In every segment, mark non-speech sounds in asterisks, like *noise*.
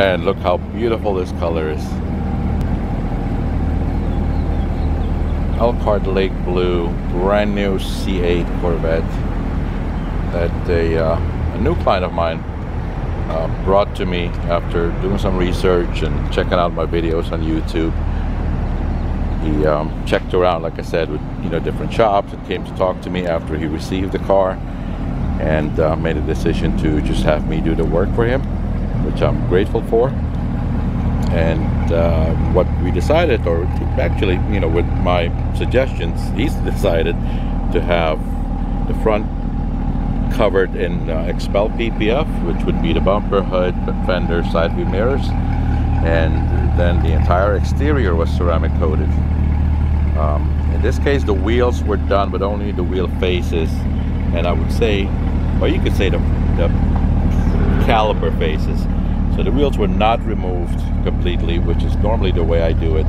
Man, look how beautiful this color is. Elkhart Lake Blue, brand new C8 Corvette that a, uh, a new client of mine uh, brought to me after doing some research and checking out my videos on YouTube. He um, checked around, like I said, with you know different shops and came to talk to me after he received the car and uh, made a decision to just have me do the work for him, which I'm grateful for. And uh, what we decided, or actually, you know, with my suggestions, *laughs* he's decided to have the front covered in uh, XPEL PPF, which would be the bumper, hood, fender, side view mirrors, and then the entire exterior was ceramic coated. Um, in this case, the wheels were done but only the wheel faces, and I would say, or you could say the, the caliper faces. So the wheels were not removed completely, which is normally the way I do it.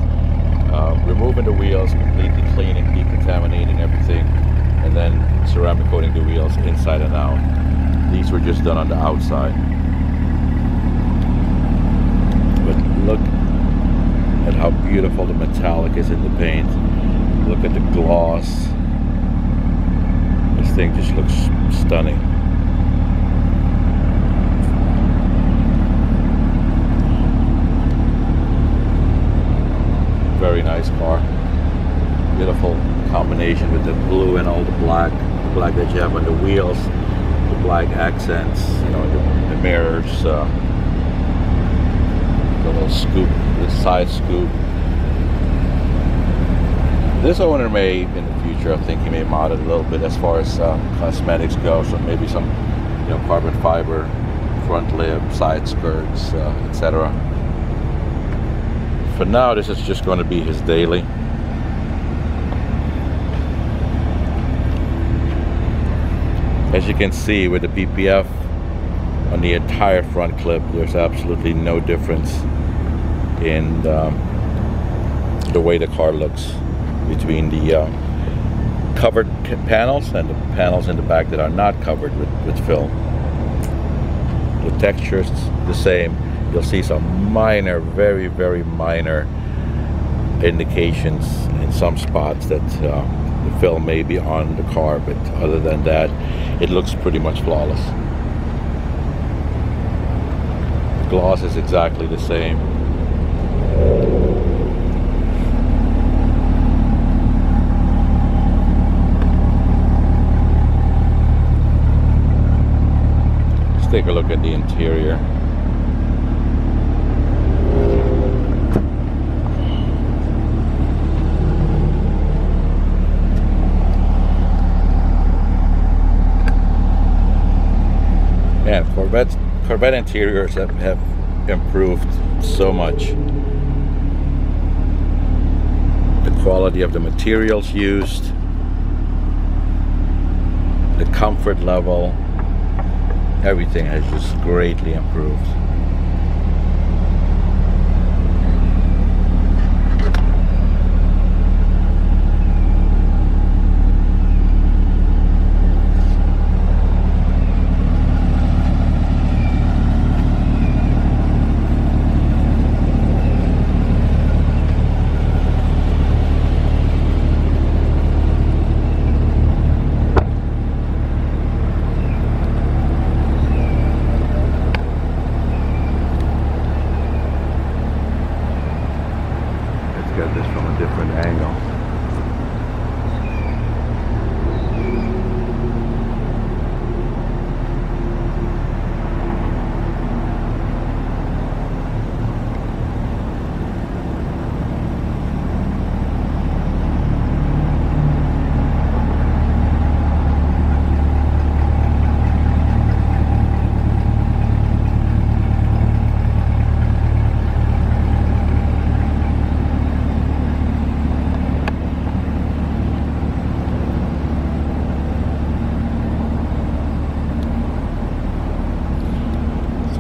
Uh, removing the wheels, completely cleaning, decontaminating everything, and then ceramic coating the wheels inside and out. These were just done on the outside. But look at how beautiful the metallic is in the paint. Look at the gloss. This thing just looks stunning. Very nice car. Beautiful combination with the blue and all the black, the black that you have on the wheels, the black accents, you know, the, the mirrors, uh, the little scoop, the side scoop. This owner may, in the future, I think he may mod it a little bit as far as uh, cosmetics go. So maybe some, you know, carbon fiber front lip, side skirts, uh, etc. For now, this is just going to be his daily. As you can see with the PPF on the entire front clip, there's absolutely no difference in um, the way the car looks between the uh, covered panels and the panels in the back that are not covered with, with film. The texture is the same. You'll see some minor, very, very minor indications in some spots that uh, the film may be on the car, but other than that, it looks pretty much flawless. The gloss is exactly the same. Let's take a look at the interior. Yeah, Corvette Corvette interiors have, have improved so much. The quality of the materials used, the comfort level, everything has just greatly improved. Let's get this from a different angle.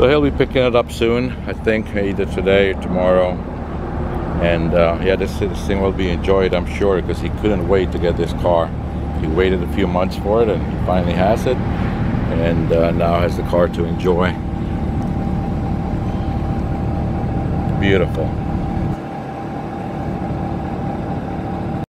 So he'll be picking it up soon, I think, either today or tomorrow. And uh, yeah, this, this thing will be enjoyed, I'm sure, because he couldn't wait to get this car. He waited a few months for it, and he finally has it, and uh, now has the car to enjoy. Beautiful.